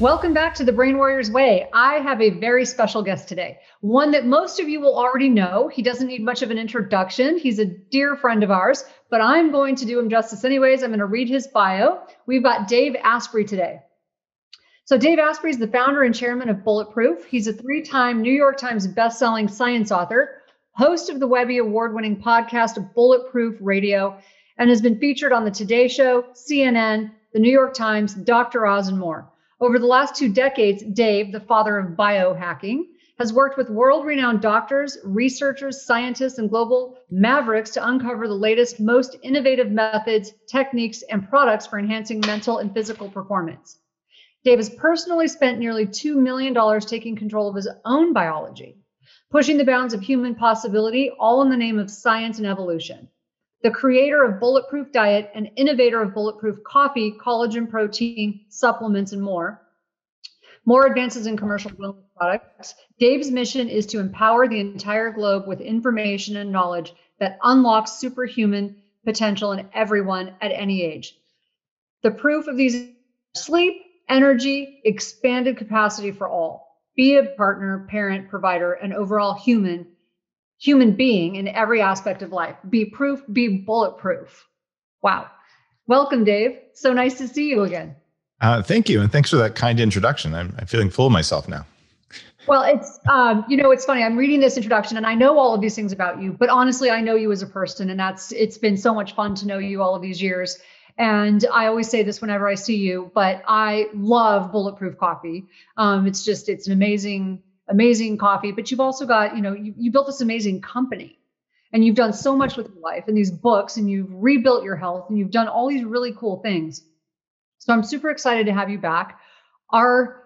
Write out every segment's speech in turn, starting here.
Welcome back to the Brain Warriors Way. I have a very special guest today, one that most of you will already know. He doesn't need much of an introduction. He's a dear friend of ours, but I'm going to do him justice anyways. I'm going to read his bio. We've got Dave Asprey today. So, Dave Asprey is the founder and chairman of Bulletproof. He's a three time New York Times bestselling science author, host of the Webby Award winning podcast Bulletproof Radio, and has been featured on The Today Show, CNN, The New York Times, Dr. Oz, and more. Over the last two decades, Dave, the father of biohacking, has worked with world renowned doctors, researchers, scientists, and global mavericks to uncover the latest, most innovative methods, techniques, and products for enhancing mental and physical performance. Dave has personally spent nearly $2 million taking control of his own biology, pushing the bounds of human possibility, all in the name of science and evolution the creator of Bulletproof Diet and innovator of Bulletproof Coffee, collagen protein, supplements, and more. More advances in commercial wellness products. Dave's mission is to empower the entire globe with information and knowledge that unlocks superhuman potential in everyone at any age. The proof of these sleep, energy, expanded capacity for all. Be a partner, parent, provider, and overall human human being in every aspect of life. Be proof, be bulletproof. Wow. Welcome, Dave. So nice to see you again. Uh, thank you. And thanks for that kind introduction. I'm, I'm feeling full of myself now. Well, it's, um, you know, it's funny. I'm reading this introduction and I know all of these things about you, but honestly, I know you as a person. And that's, it's been so much fun to know you all of these years. And I always say this whenever I see you, but I love Bulletproof Coffee. Um, it's just, it's an amazing amazing coffee, but you've also got, you know, you, you built this amazing company and you've done so much with your life and these books and you've rebuilt your health and you've done all these really cool things. So I'm super excited to have you back. Our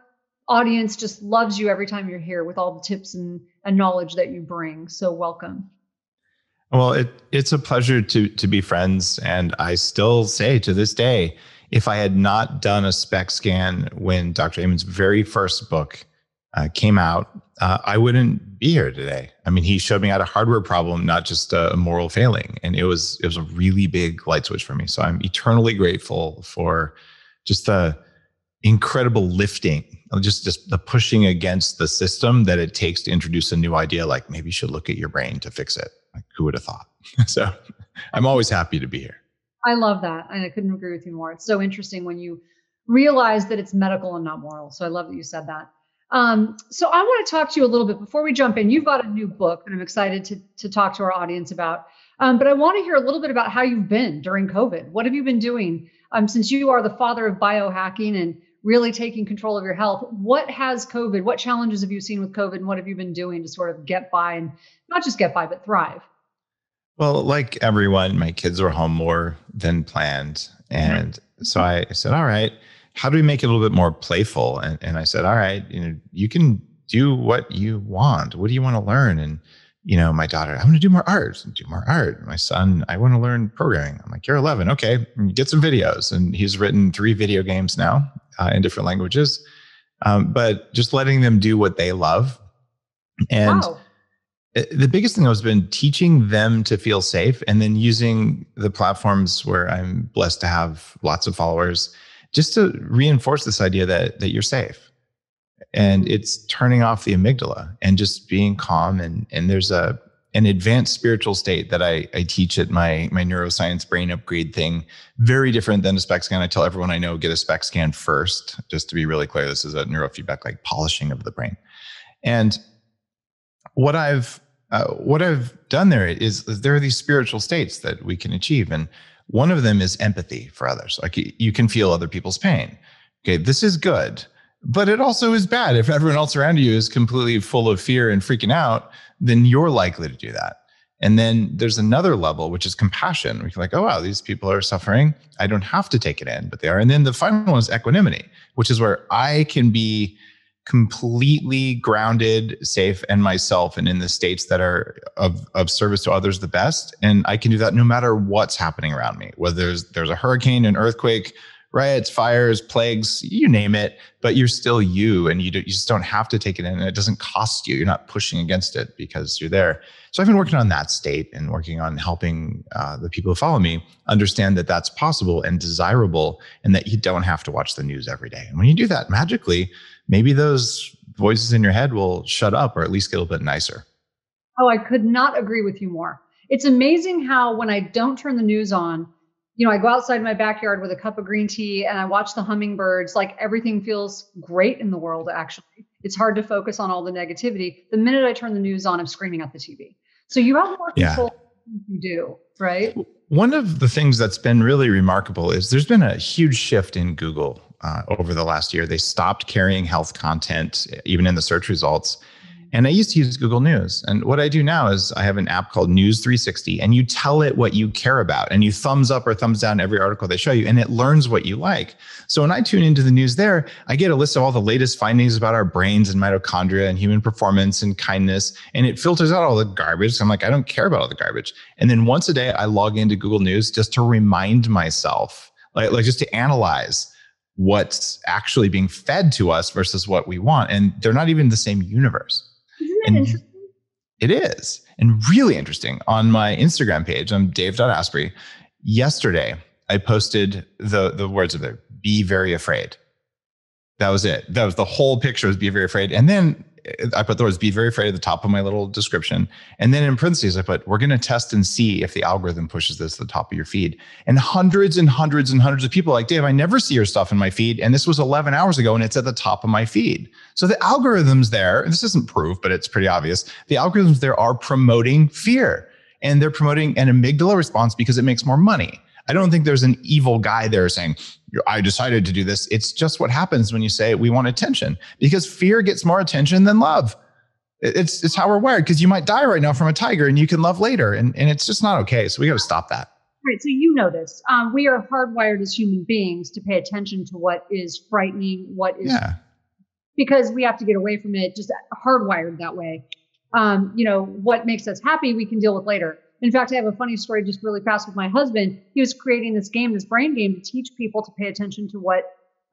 audience just loves you every time you're here with all the tips and, and knowledge that you bring. So welcome. Well, it, it's a pleasure to to be friends, and I still say to this day, if I had not done a SPECT scan when Dr. Amen's very first book uh, came out, uh, I wouldn't be here today. I mean, he showed me how a hardware problem, not just a moral failing, and it was it was a really big light switch for me. So I'm eternally grateful for just the incredible lifting, just just the pushing against the system that it takes to introduce a new idea. Like maybe you should look at your brain to fix it. Like who would have thought? so I'm always happy to be here. I love that, and I couldn't agree with you more. It's so interesting when you realize that it's medical and not moral. So I love that you said that. Um, so I want to talk to you a little bit before we jump in. You've got a new book that I'm excited to, to talk to our audience about. Um, but I want to hear a little bit about how you've been during COVID. What have you been doing um, since you are the father of biohacking and really taking control of your health? What has COVID, what challenges have you seen with COVID and what have you been doing to sort of get by and not just get by, but thrive? Well, like everyone, my kids were home more than planned. And mm-hmm. so I said, all right, how do we make it a little bit more playful? And, and I said, all right, you know, you can do what you want. What do you want to learn? And, you know, my daughter, I want to do more art, do more art. My son, I want to learn programming. I'm like, you're 11. Okay. Get some videos. And he's written three video games now uh, in different languages. Um, but just letting them do what they love. And wow. the biggest thing has been teaching them to feel safe and then using the platforms where I'm blessed to have lots of followers just to reinforce this idea that that you're safe. And mm-hmm. it's turning off the amygdala and just being calm. And and there's a an advanced spiritual state that I, I teach at my my neuroscience brain upgrade thing. Very different than a SPECT scan. I tell everyone i know get a SPECT scan first. Just to be really clear this is a neurofeedback like polishing of the brain. And what i've uh, what i've done there is, is there are these spiritual states that we can achieve. And one of them is empathy for others. Like you can feel other people's pain. Okay, this is good, but it also is bad. If everyone else around you is completely full of fear and freaking out, then you're likely to do that. And then there's another level, which is compassion. We're like, oh, wow, these people are suffering. I don't have to take it in, but they are. And then the final one is equanimity, which is where I can be completely grounded, safe, and myself, and in the states that are of, of service to others the best. And I can do that no matter what's happening around me, whether there's there's a hurricane, an earthquake, riots, fires, plagues, you name it, but you're still you and you, do, you just don't have to take it in and it doesn't cost you. You're not pushing against it because you're there. So I've been working on that state and working on helping uh, the people who follow me understand that that's possible and desirable and that you don't have to watch the news every day. And when you do that magically, maybe those voices in your head will shut up or at least get a little bit nicer. Oh, I could not agree with you more. It's amazing how when I don't turn the news on, you know, I go outside my backyard with a cup of green tea and I watch the hummingbirds, like everything feels great in the world, actually. It's hard to focus on all the negativity. The minute I turn the news on, I'm screaming at the TV. So you have more control yeah. you do, right? One of the things that's been really remarkable is there's been a huge shift in Google uh, over the last year. They stopped carrying health content, even in the search results. And I used to use Google News. And what I do now is I have an app called News 360, and you tell it what you care about, and you thumbs up or thumbs down every article they show you, and it learns what you like. So when I tune into the news there, I get a list of all the latest findings about our brains and mitochondria and human performance and kindness, and it filters out all the garbage. So I'm like, I don't care about all the garbage. And then once a day, I log into Google News just to remind myself, like, like just to analyze what's actually being fed to us versus what we want. And they're not even the same universe. Isn't interesting? It is. And really interesting. On my Instagram page, I'm dave.asprey. Yesterday, I posted the, the words of it be very afraid. That was it. That was the whole picture was be very afraid. And then I put the words be very afraid at the top of my little description. And then in parentheses, I put, we're going to test and see if the algorithm pushes this to the top of your feed. And hundreds and hundreds and hundreds of people like, Dave, I never see your stuff in my feed. And this was 11 hours ago and it's at the top of my feed. So the algorithms there, this isn't proof, but it's pretty obvious. The algorithms there are promoting fear and they're promoting an amygdala response because it makes more money. I don't think there's an evil guy there saying, I decided to do this. It's just what happens when you say we want attention because fear gets more attention than love. It's, it's how we're wired because you might die right now from a tiger and you can love later. And, and it's just not okay. So we got to stop that. Right. So you know this. Um, we are hardwired as human beings to pay attention to what is frightening, what is yeah. because we have to get away from it, just hardwired that way. Um, you know, what makes us happy, we can deal with later. In fact, I have a funny story just really fast with my husband. He was creating this game, this brain game, to teach people to pay attention to what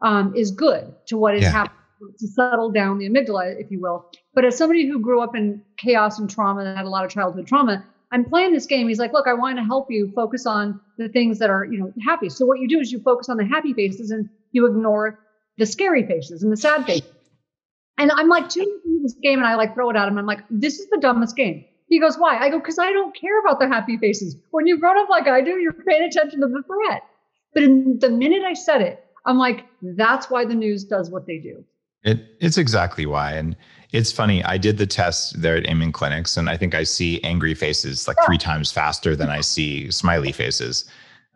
um, is good, to what is yeah. happening, to settle down the amygdala, if you will. But as somebody who grew up in chaos and trauma and had a lot of childhood trauma, I'm playing this game. He's like, look, I want to help you focus on the things that are, you know, happy. So what you do is you focus on the happy faces and you ignore the scary faces and the sad faces. And I'm like tuning into this game and I like throw it at him. I'm like, this is the dumbest game. He goes, why? I go, because I don't care about the happy faces. When you've grown up like I do, you're paying attention to the threat. But in the minute I said it, I'm like, that's why the news does what they do. It, it's exactly why. And it's funny. I did the test there at Amen Clinics, and I think I see angry faces like yeah. three times faster than I see smiley faces.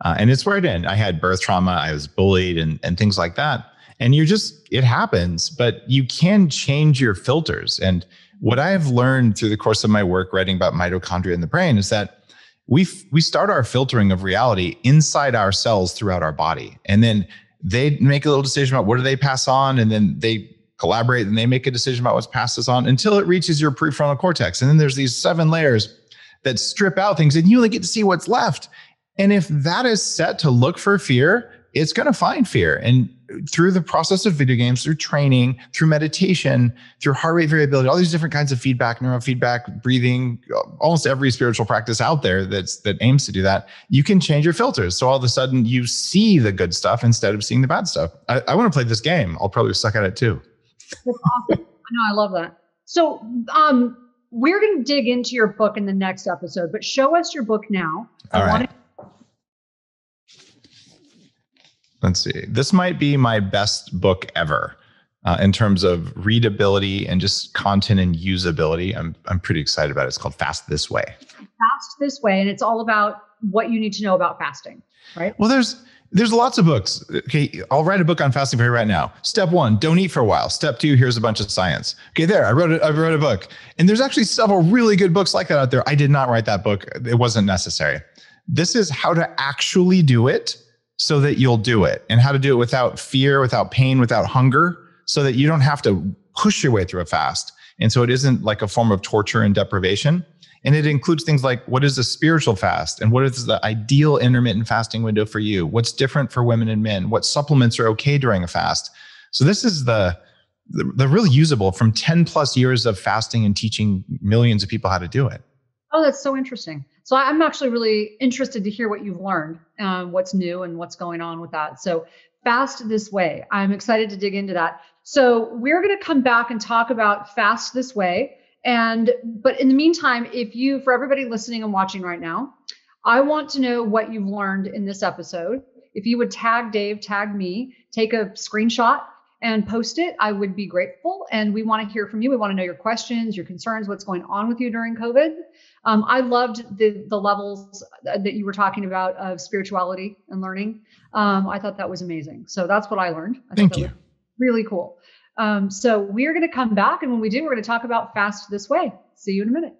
Uh, and it's where it ended. I had birth trauma, I was bullied, and, and things like that. And you're just, it happens, but you can change your filters. And what I have learned through the course of my work writing about mitochondria in the brain is that we we start our filtering of reality inside our cells throughout our body, and then they make a little decision about what do they pass on, and then they collaborate and they make a decision about what passes on until it reaches your prefrontal cortex, and then there's these seven layers that strip out things, and you only get to see what's left. And if that is set to look for fear, it's going to find fear. And through the process of video games, through training, through meditation, through heart rate variability, all these different kinds of feedback, neurofeedback, breathing, almost every spiritual practice out there that's that aims to do that, you can change your filters. So all of a sudden you see the good stuff instead of seeing the bad stuff. I, I want to play this game. I'll probably suck at it too. That's awesome. I know, I love that. So um we're going to dig into your book in the next episode, but show us your book now. All I right. Let's see. This might be my best book ever uh, in terms of readability and just content and usability. I'm I'm pretty excited about it. It's called Fast This Way. Fast This Way, and it's all about what you need to know about fasting, right? Well, there's there's lots of books. Okay, I'll write a book on fasting for you right now. Step one: don't eat for a while. Step two: here's a bunch of science. Okay, there. I wrote it. I wrote a book, and there's actually several really good books like that out there. I did not write that book. It wasn't necessary. This is how to actually do it so that you'll do it and how to do it without fear, without pain, without hunger, so that you don't have to push your way through a fast. And so it isn't like a form of torture and deprivation. And it includes things like what is a spiritual fast and what is the ideal intermittent fasting window for you? What's different for women and men? What supplements are okay during a fast? So this is the the, the really usable from 10 plus years of fasting and teaching millions of people how to do it. Oh, that's so interesting. So I'm actually really interested to hear what you've learned, um, what's new and what's going on with that. So fast this way. I'm excited to dig into that. So we're going to come back and talk about fast this way. And but in the meantime, if you for everybody listening and watching right now, I want to know what you've learned in this episode. If you would tag Dave, tag me, take a screenshot and post it, I would be grateful. And we want to hear from you. We want to know your questions, your concerns, what's going on with you during COVID. Um, I loved the the levels that you were talking about of spirituality and learning. Um, I thought that was amazing. So that's what I learned. I Thank you. Really cool. Um, so we're going to come back, and when we do, we're going to talk about fast this way. See you in a minute.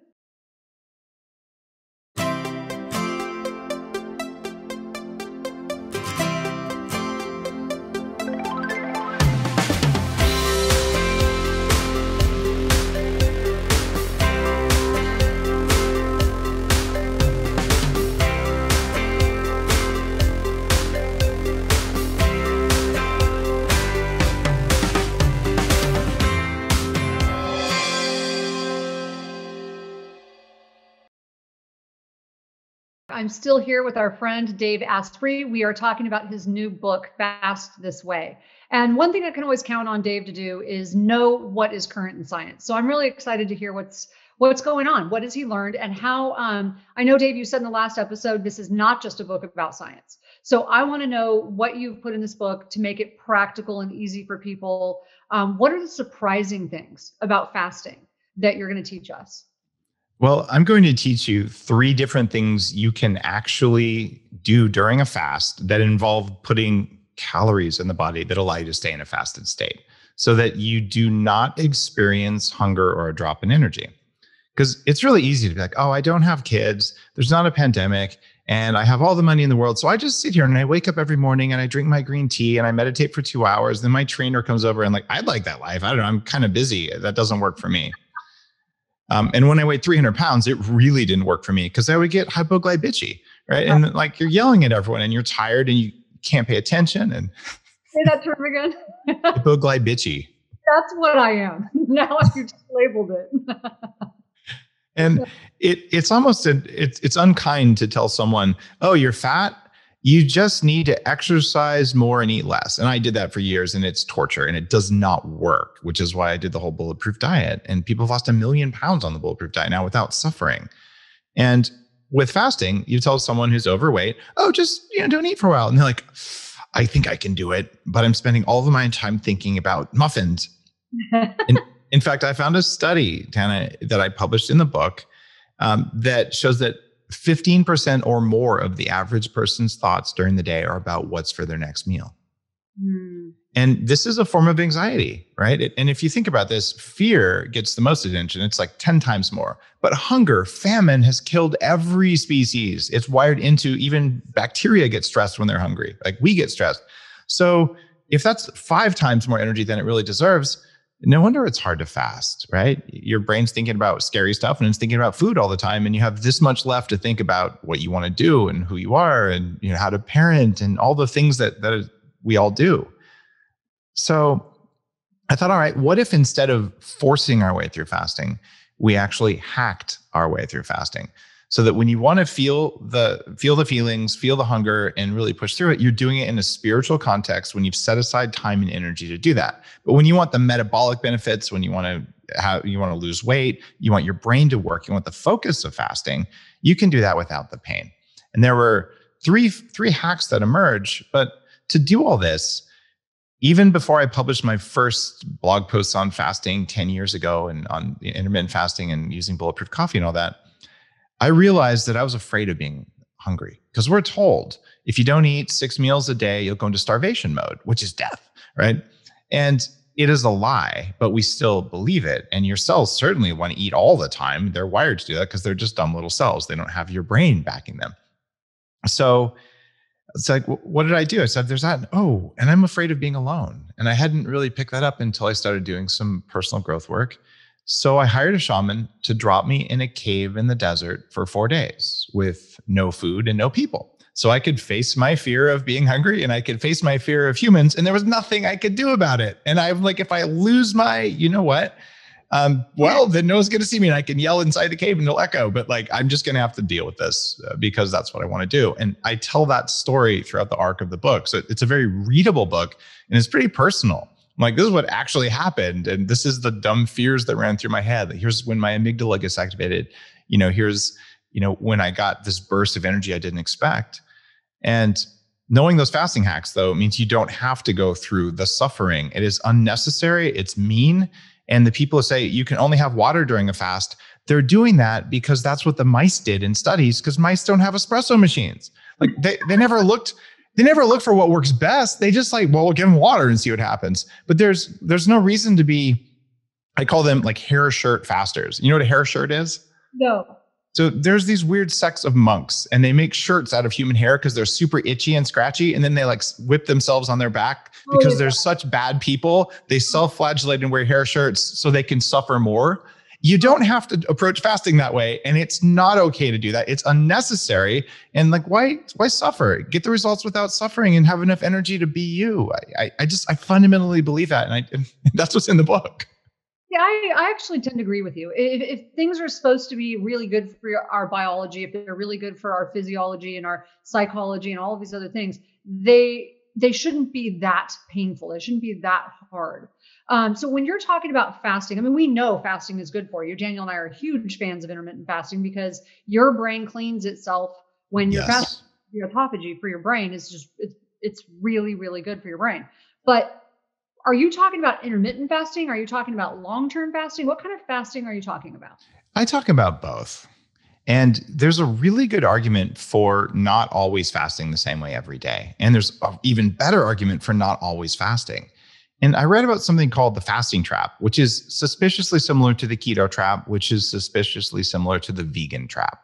I'm still here with our friend Dave Asprey. We are talking about his new book, Fast This Way. And one thing I can always count on Dave to do is know what is current in science. So I'm really excited to hear what's what's going on. What has he learned, and how? Um, I know, Dave, you said in the last episode this is not just a book about science. So I want to know what you've put in this book to make it practical and easy for people. Um, what are the surprising things about fasting that you're going to teach us? Well, I'm going to teach you three different things you can actually do during a fast that involve putting calories in the body that allow you to stay in a fasted state so that you do not experience hunger or a drop in energy. Because it's really easy to be like, oh, I don't have kids, there's not a pandemic, and I have all the money in the world. So I just sit here and I wake up every morning and I drink my green tea and I meditate for two hours. Then my trainer comes over and like, I'd like that life. I don't know, I'm kind of busy. That doesn't work for me. Um, and when I weighed 300 pounds, it really didn't work for me because I would get hypoglycemia, right? And like you're yelling at everyone and you're tired and you can't pay attention. And say that term again. hypoglycemia. That's what I am. Now you just labeled it. and it it's almost a, it's it's unkind to tell someone, "Oh, you're fat." You just need to exercise more and eat less. And I did that for years and it's torture and it does not work, which is why I did the whole bulletproof diet. And people have lost a million pounds on the bulletproof diet now without suffering. And with fasting, you tell someone who's overweight, oh, just you know, don't eat for a while. And they're like, I think I can do it, but I'm spending all of my time thinking about muffins. in, in fact, I found a study, Tana, that I published in the book um, that shows that 15% or more of the average person's thoughts during the day are about what's for their next meal. Mm. And this is a form of anxiety, right? It, and if you think about this, fear gets the most attention. It's like 10 times more. But hunger, famine has killed every species. It's wired into even bacteria get stressed when they're hungry. Like we get stressed. So if that's five times more energy than it really deserves, no wonder it's hard to fast, right? Your brain's thinking about scary stuff and it's thinking about food all the time. And you have this much left to think about what you want to do and who you are and you know how to parent and all the things that that we all do. So I thought, all right, what if instead of forcing our way through fasting, we actually hacked our way through fasting? So that when you want to feel the feel the feelings feel the hunger and really push through it you're doing it in a spiritual context when you've set aside time and energy to do that. But when you want the metabolic benefits when you want to have you want to lose weight you want your brain to work you want the focus of fasting you can do that without the pain. And there were three three hacks that emerge but to do all this even before I published my first blog posts on fasting 10 years ago and on intermittent fasting and using bulletproof coffee and all that, I realized that I was afraid of being hungry because we're told if you don't eat six meals a day, you'll go into starvation mode, which is death, right? And it is a lie, but we still believe it. And your cells certainly want to eat all the time. They're wired to do that because they're just dumb little cells. They don't have your brain backing them. So it's like, what did I do? I said, there's that. Oh, and I'm afraid of being alone. And I hadn't really picked that up until I started doing some personal growth work So I hired a shaman to drop me in a cave in the desert for four days with no food and no people. So I could face my fear of being hungry and I could face my fear of humans, and there was nothing I could do about it. And I'm like, if I lose my, you know what? Um, well, then no one's going to see me and I can yell inside the cave and it'll echo. But like, I'm just going to have to deal with this uh, because that's what I want to do. And I tell that story throughout the arc of the book. So it's a very readable book and it's pretty personal. I'm like, this is what actually happened. And this is the dumb fears that ran through my head. Here's when my amygdala gets activated. You know, here's, you know, when I got this burst of energy I didn't expect. And knowing those fasting hacks, though, means you don't have to go through the suffering. It is unnecessary, it's mean. And the people who say you can only have water during a fast, they're doing that because that's what the mice did in studies, because mice don't have espresso machines. Like they, they never looked, they never look for what works best. They just like, well, we'll give them water and see what happens. But there's there's no reason to be, I call them like hair shirt fasters. You know what a hair shirt is? No. So there's these weird sects of monks, and they make shirts out of human hair because they're super itchy and scratchy, and then they like whip themselves on their back oh, because oh, yeah. they're such bad people. They self-flagellate and wear hair shirts so they can suffer more. You don't have to approach fasting that way, and it's not okay to do that. It's unnecessary, and like why why suffer? Get the results without suffering, and have enough energy to be you. I I, just I fundamentally believe that, and I and that's what's in the book. Yeah, I, I actually tend to agree with you. If, if things are supposed to be really good for our biology, if they're really good for our physiology and our psychology and all of these other things, they they shouldn't be that painful. It shouldn't be that hard. Um, so when you're talking about fasting, I mean, we know fasting is good for you. Daniel and I are huge fans of intermittent fasting because your brain cleans itself when you're yes. fasting. Your autophagy for your brain is just it's it's really really good for your brain. But are you talking about intermittent fasting? Are you talking about long term fasting? What kind of fasting are you talking about? I talk about both. And there's a really good argument for not always fasting the same way every day. And there's an even better argument for not always fasting. And I read about something called the fasting trap, which is suspiciously similar to the keto trap, which is suspiciously similar to the vegan trap.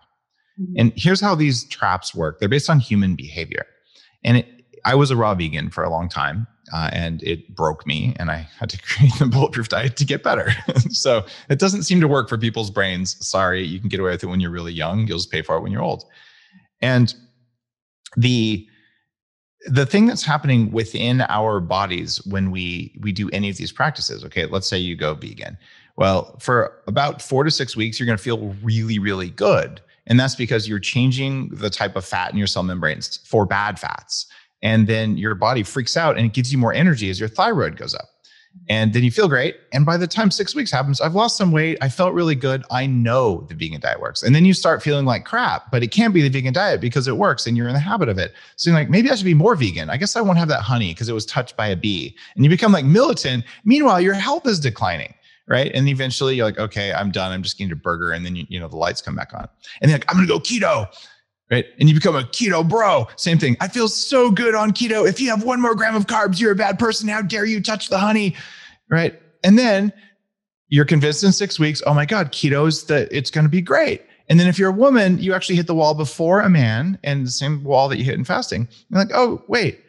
Mm-hmm. And here's how these traps work they're based on human behavior. And it, I was a raw vegan for a long time uh, and it broke me and i had to create the bulletproof diet to get better so it doesn't seem to work for people's brains sorry you can get away with it when you're really young you'll just pay for it when you're old and the the thing that's happening within our bodies when we we do any of these practices okay let's say you go vegan. Well for about four to six weeks you're going to feel really really good. And that's because you're changing the type of fat in your cell membranes for bad fats. And then your body freaks out and it gives you more energy as your thyroid goes up. And then you feel great. And by the time six weeks happens, I've lost some weight. I felt really good. I know the vegan diet works. And then you start feeling like crap, but it can't be the vegan diet because it works and you're in the habit of it. So you're like, maybe I should be more vegan. I guess I won't have that honey because it was touched by a bee. And you become like militant. Meanwhile, your health is declining. Right. And eventually you're like, okay, I'm done. I'm just getting a burger. And then, you, you know, the lights come back on. And then like, I'm going to go keto right? And you become a keto bro. Same thing. I feel so good on keto. If you have one more gram of carbs, you're a bad person. How dare you touch the honey, right? And then you're convinced in six weeks, oh my God, keto's the it's going to be great. And then if you're a woman, you actually hit the wall before a man and the same wall that you hit in fasting. You're like, oh, wait,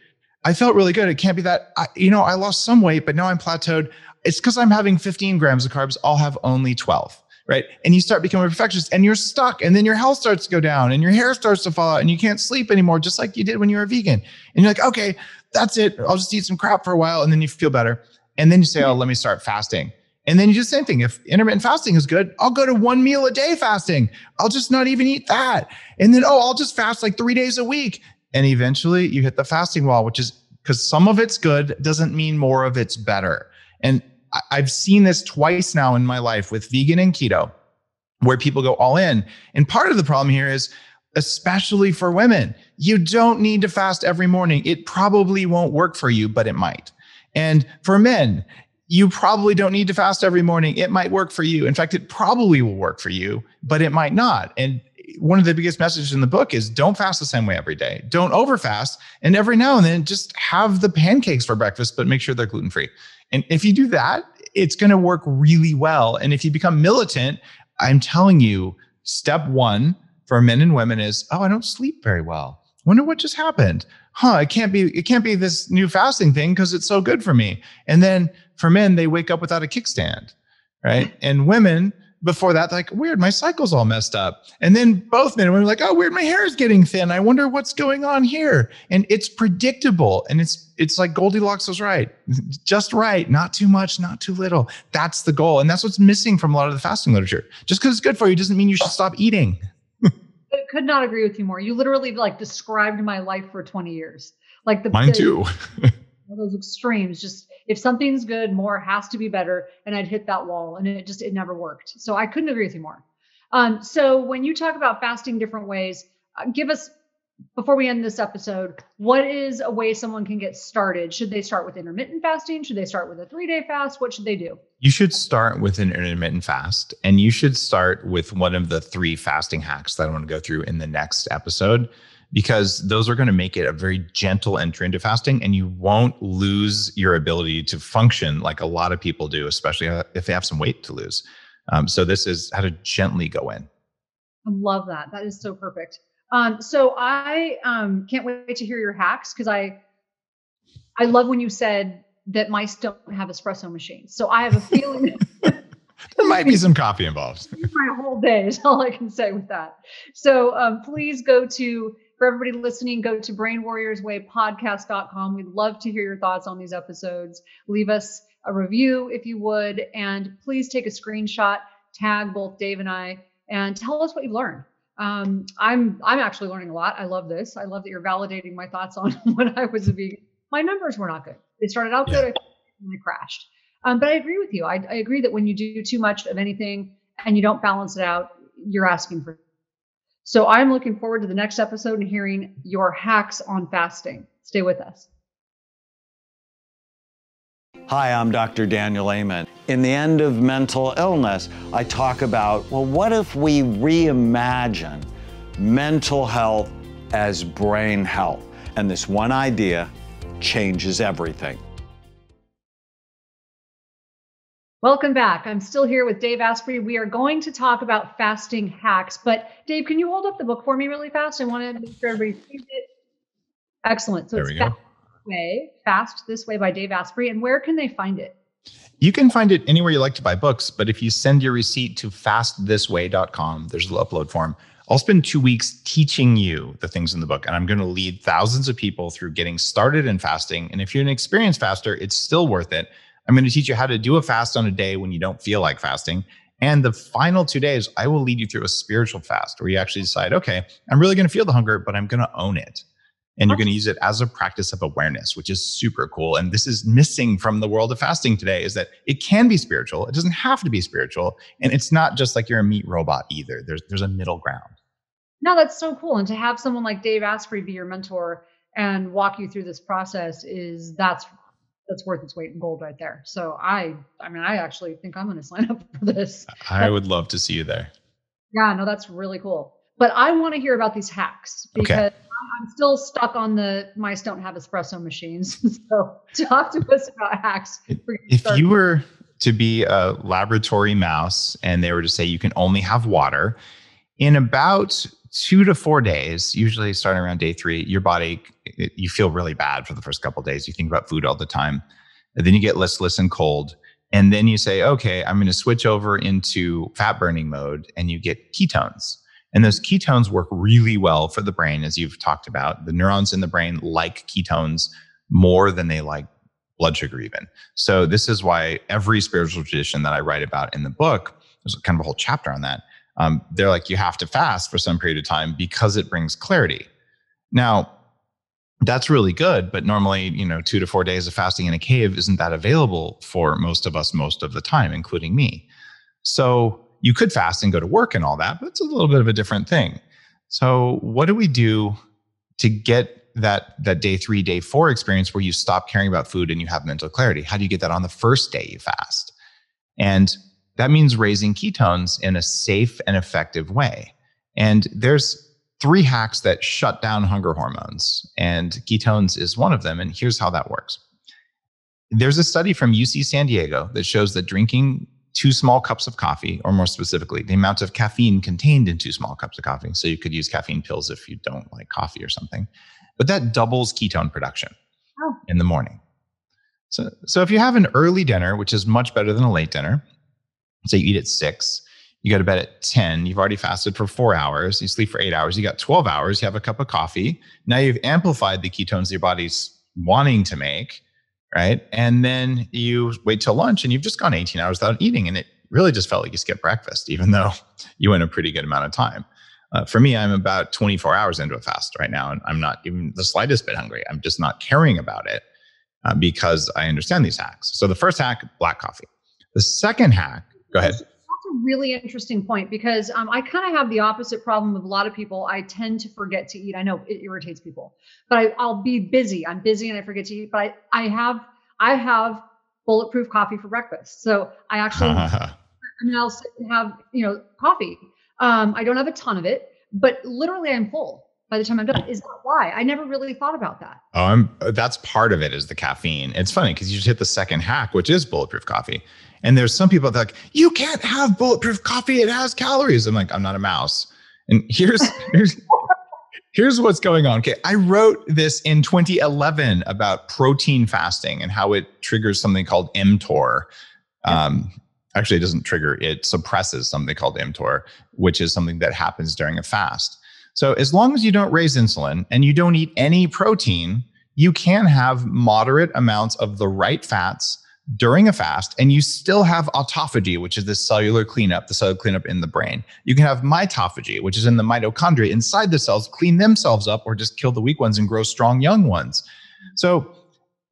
I felt really good. It can't be that, I, you know, I lost some weight, but now I'm plateaued. It's because I'm having 15 grams of carbs. I'll have only 12 right? And you start becoming perfectionist and you're stuck and then your health starts to go down and your hair starts to fall out and you can't sleep anymore, just like you did when you were a vegan. And you're like, okay, that's it. I'll just eat some crap for a while and then you feel better. And then you say, oh, let me start fasting. And then you do the same thing. If intermittent fasting is good, I'll go to one meal a day fasting. I'll just not even eat that. And then, oh, I'll just fast like three days a week. And eventually you hit the fasting wall, which is because some of it's good doesn't mean more of it's better. And I've seen this twice now in my life with vegan and keto, where people go all in. And part of the problem here is, especially for women, you don't need to fast every morning. It probably won't work for you, but it might. And for men, you probably don't need to fast every morning. It might work for you. In fact, it probably will work for you, but it might not. And one of the biggest messages in the book is don't fast the same way every day. Don't overfast. And every now and then just have the pancakes for breakfast, but make sure they're gluten free. And if you do that, it's going to work really well. And if you become militant, I'm telling you, step one for men and women is, oh, I don't sleep very well. Wonder what just happened. Huh, it can't be, it can't be this new fasting thing because it's so good for me. And then for men, they wake up without a kickstand right? And women before that, like, weird, my cycle's all messed up. And then both men and women were like, oh, weird, my hair is getting thin. I wonder what's going on here. And it's predictable. And it's it's like Goldilocks was right. Just right, not too much, not too little. That's the goal. And that's what's missing from a lot of the fasting literature. Just because it's good for you doesn't mean you should stop eating. I could not agree with you more. You literally like described my life for 20 years. Like the mine the, too. those extremes. Just if something's good, more has to be better. And I'd hit that wall and it just, it never worked. So I couldn't agree with you more. Um, so when you talk about fasting different ways, uh, give us, before we end this episode, what is a way someone can get started? Should they start with intermittent fasting? Should they start with a three day fast? What should they do? You should start with an intermittent fast and you should start with one of the three fasting hacks that I want to go through in the next episode because those are going to make it a very gentle entry into fasting and you won't lose your ability to function like a lot of people do, especially if they have some weight to lose. Um, so this is how to gently go in. I love that. That is so perfect. Um, so I um, can't wait to hear your hacks because I I love when you said that mice don't have espresso machines. So I have a feeling there might be some coffee involved. My whole day is all I can say with that. So um, please go to for everybody listening, go to brainwarriorswaypodcast.com. We'd love to hear your thoughts on these episodes. Leave us a review if you would, and please take a screenshot, tag both Dave and I, and tell us what you've learned. Um, I'm I'm actually learning a lot. I love this. I love that you're validating my thoughts on when I was a vegan. My numbers were not good. They started out yeah. good, and they crashed. Um, but I agree with you. I, I agree that when you do too much of anything and you don't balance it out, you're asking for so I'm looking forward to the next episode and hearing your hacks on fasting. Stay with us. Hi, I'm Dr. Daniel Amen. In the end of mental illness, I talk about well, what if we reimagine mental health as brain health? And this one idea changes everything. Welcome back. I'm still here with Dave Asprey. We are going to talk about fasting hacks. But Dave, can you hold up the book for me really fast? I want to make sure everybody sees it. Excellent. So there it's Fast Way, Fast This Way by Dave Asprey. And where can they find it? You can find it anywhere you like to buy books, but if you send your receipt to fastthisway.com, there's a little upload form. I'll spend two weeks teaching you the things in the book, and I'm going to lead thousands of people through getting started in fasting. And if you're an experienced faster, it's still worth it I'm going to teach you how to do a fast on a day when you don't feel like fasting. And the final two days, I will lead you through a spiritual fast where you actually decide, okay, I'm really going to feel the hunger, but I'm going to own it. And you're going to use it as a practice of awareness, which is super cool. And this is missing from the world of fasting today is that it can be spiritual. It doesn't have to be spiritual. And it's not just like you're a meat robot either. There's there's a middle ground. No, that's so cool. And to have someone like Dave Asprey be your mentor and walk you through this process is that's that's worth its weight in gold right there. So I, I mean, I actually think I'm going to sign up for this. I would love to see you there. Yeah, no, that's really cool. But I want to hear about these hacks because okay. I'm still stuck on the mice don't have espresso machines. so talk to us about hacks. If you were to be a laboratory mouse and they were to say you can only have water, in about two to four days, usually starting around day three, your body, it, you feel really bad for the first couple days. You think about food all the time. And then you get listless and cold. And then you say, okay, I'm going to switch over into fat burning mode and you get ketones. And those ketones work really well for the brain, as you've talked about. The neurons in the brain like ketones more than they like blood sugar, even. So, this is why every spiritual tradition that I write about in the book, there's kind of a whole chapter on that, um, they're like, you have to fast for some period of time because it brings clarity. Now, that's really good, but normally, you know, two to four days of fasting in a cave isn't that available for most of us most of the time, including me. So you could fast and go to work and all that, but it's a little bit of a different thing. So what do we do to get that that day three, day four experience where you stop caring about food and you have mental clarity? How do you get that on the first day you fast? And that means raising ketones in a safe and effective way. And there's three hacks that shut down hunger hormones, and ketones is one of them. And here's how that works. There's a study from UC San Diego that shows that drinking two small cups of coffee, or more specifically, the amount of caffeine contained in two small cups of coffee. So you could use caffeine pills if you don't like coffee or something, but that doubles ketone production oh. in the morning. So, so if you have an early dinner, which is much better than a late dinner, So you eat at six, you go to bed at 10, you've already fasted for four hours, you sleep for eight hours, you got 12 hours, you have a cup of coffee. Now you've amplified the ketones your body's wanting to make, right? And then you wait till lunch and you've just gone 18 hours without eating. And it really just felt like you skipped breakfast, even though you went a pretty good amount of time. Uh, for me, I'm about 24 hours into a fast right now, and I'm not even the slightest bit hungry. I'm just not caring about it uh, because I understand these hacks. So the first hack, black coffee. The second hack, go ahead. That's a really interesting point because um, I kind of have the opposite problem with a lot of people. I tend to forget to eat. I know it irritates people, but I, I'll be busy. I'm busy and I forget to eat. But I, I have I have bulletproof coffee for breakfast. So I actually, I mean, I'll have you know coffee. Um, I don't have a ton of it, but literally I'm full by the time I'm done. Is that why? I never really thought about that. Oh, I'm, that's part of it is the caffeine. It's funny because you just hit the second hack, which is bulletproof coffee. And there's some people that like, you can't have bulletproof coffee. It has calories. I'm like, I'm not a mouse. And here's here's here's what's going on. Okay, I wrote this in 2011 about protein fasting and how it triggers something called mTOR. Um, actually, it doesn't trigger; it suppresses something called mTOR, which is something that happens during a fast. So as long as you don't raise insulin and you don't eat any protein, you can have moderate amounts of the right fats during a fast and you still have autophagy, which is the cellular cleanup, the cellular cleanup in the brain. You can have mitophagy, which is in the mitochondria inside the cells, clean themselves up or just kill the weak ones and grow strong young ones. So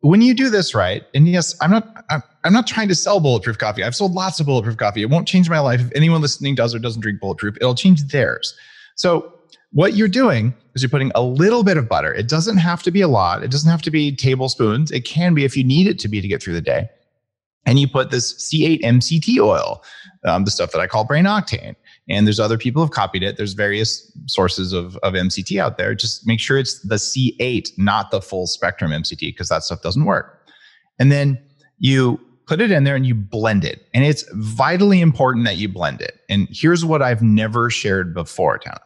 when you do this right, and yes, I'm not I'm, I'm not trying to sell bulletproof coffee. I've sold lots of bulletproof coffee. It won't change my life. If anyone listening does or doesn't drink bulletproof, it'll change theirs. So what you're doing is you're putting a little bit of butter. It doesn't have to be a lot. It doesn't have to be tablespoons. It can be if you need it to be to get through the day and you put this C8 MCT oil, um, the stuff that I call brain octane. And there's other people have copied it. There's various sources of, of MCT out there. Just make sure it's the C8, not the full spectrum MCT, because that stuff doesn't work. And then you put it in there and you blend it. And it's vitally important that you blend it. And here's what I've never shared before, Tana.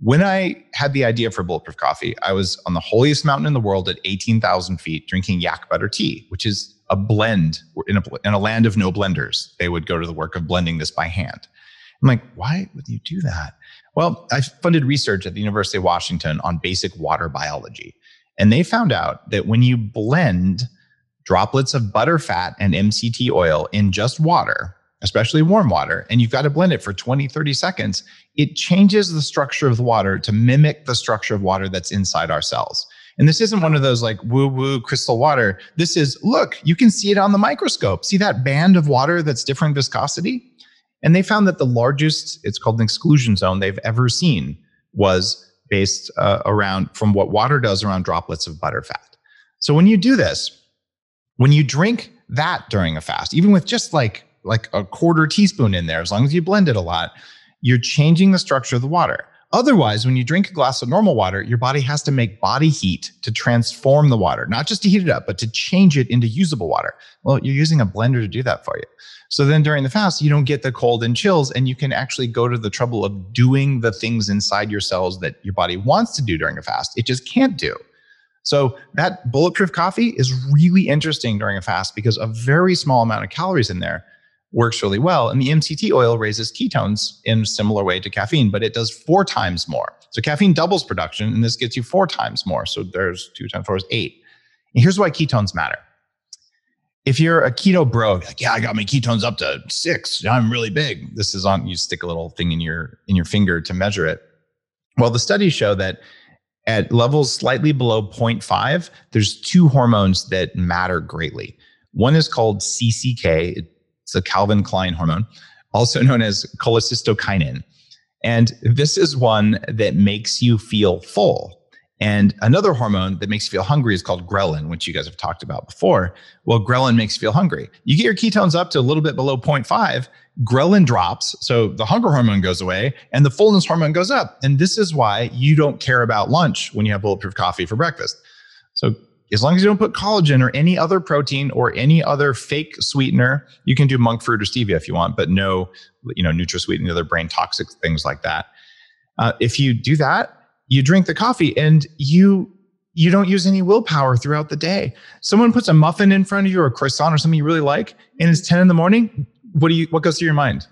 When I had the idea for Bulletproof Coffee, I was on the holiest mountain in the world at 18,000 feet drinking yak butter tea, which is a blend in a, in a land of no blenders. They would go to the work of blending this by hand. I'm like, why would you do that? Well, I funded research at the University of Washington on basic water biology. And they found out that when you blend droplets of butter fat and MCT oil in just water, especially warm water, and you've got to blend it for 20, 30 seconds, it changes the structure of the water to mimic the structure of water that's inside our cells. And this isn't one of those like woo woo crystal water. This is, look, you can see it on the microscope. See that band of water that's different viscosity? And they found that the largest, it's called an exclusion zone they've ever seen was based uh, around from what water does around droplets of butterfat. So when you do this, when you drink that during a fast, even with just like like a quarter teaspoon in there, as long as you blend it a lot, you're changing the structure of the water. Otherwise, when you drink a glass of normal water, your body has to make body heat to transform the water, not just to heat it up, but to change it into usable water. Well, you're using a blender to do that for you. So then during the fast, you don't get the cold and chills, and you can actually go to the trouble of doing the things inside your cells that your body wants to do during a fast. It just can't do. So that bulletproof coffee is really interesting during a fast because a very small amount of calories in there works really well. And the MCT oil raises ketones in a similar way to caffeine, but it does four times more. So caffeine doubles production, and this gets you four times more. So there's two times four is eight. And here's why ketones matter. If you're a keto bro, like, yeah, I got my ketones up to six. I'm really big. This is on. You stick a little thing in your in your finger to measure it. Well, the studies show that at levels slightly below 0.5, there's two hormones that matter greatly. One is called CCK. It's a Calvin Klein hormone, also known as cholecystokinin. And this is one that makes you feel full. And another hormone that makes you feel hungry is called ghrelin, which you guys have talked about before. Well, ghrelin makes you feel hungry. You get your ketones up to a little bit below 0.5, ghrelin drops. So the hunger hormone goes away and the fullness hormone goes up. And this is why you don't care about lunch when you have bulletproof coffee for breakfast. So as long as you don't put collagen or any other protein or any other fake sweetener, you can do monk fruit or stevia if you want, but no, you know, NutraSweet and other brain toxic things like that. Uh, if you do that, you drink the coffee and you you don't use any willpower throughout the day. Someone puts a muffin in front of you or a croissant or something you really like, and it's 10 in the morning, what do you what goes through your mind?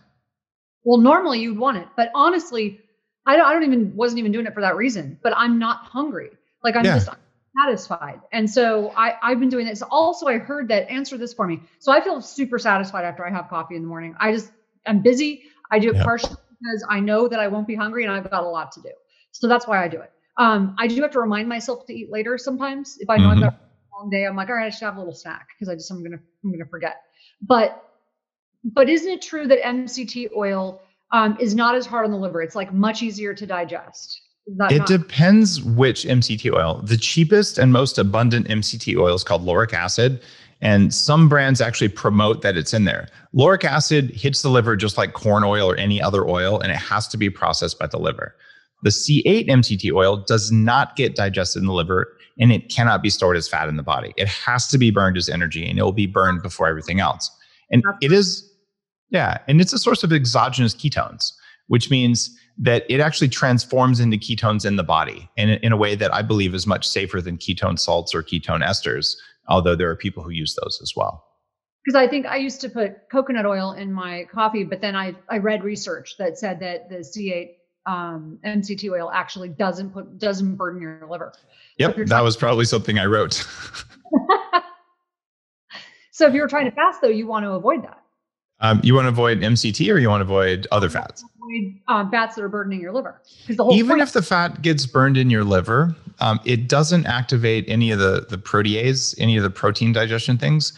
Well, normally you'd want it, but honestly, I don't, I don't even wasn't even doing it for that reason. But I'm not hungry. Like I'm Yeah. just satisfied, and so I I've been doing this. Also, I heard that answer this for me. So I feel super satisfied after I have coffee in the morning. I just I'm busy. I do it Yeah. partially because I know that I won't be hungry and I've got a lot to do. So that's why I do it. Um, I do have to remind myself to eat later sometimes. If I know I've Mhm. got a long day, I'm like, all right, I should have a little snack because I just I'm gonna I'm gonna forget. But but isn't it true that MCT oil um, is not as hard on the liver? It's like much easier to digest. It not- depends which MCT oil. The cheapest and most abundant MCT oil is called lauric acid. And some brands actually promote that it's in there. Lauric acid hits the liver just like corn oil or any other oil, and it has to be processed by the liver. The C8 MCT oil does not get digested in the liver and it cannot be stored as fat in the body. It has to be burned as energy and it will be burned before everything else. And it is, yeah, and it's a source of exogenous ketones, which means that it actually transforms into ketones in the body in, in a way that I believe is much safer than ketone salts or ketone esters, although there are people who use those as well. because I think I used to put coconut oil in my coffee, but then I I read research that said that the C8 um, MCT oil actually doesn't put doesn't burden your liver. Yep, you're that was probably something I wrote. so if you're trying to fast though, you want to avoid that. Um, you want to avoid MCT or you want to avoid other fats? Avoid um, fats that are burdening your liver the whole Even if the fat gets burned in your liver, um, it doesn't activate any of the, the protease, any of the protein digestion things.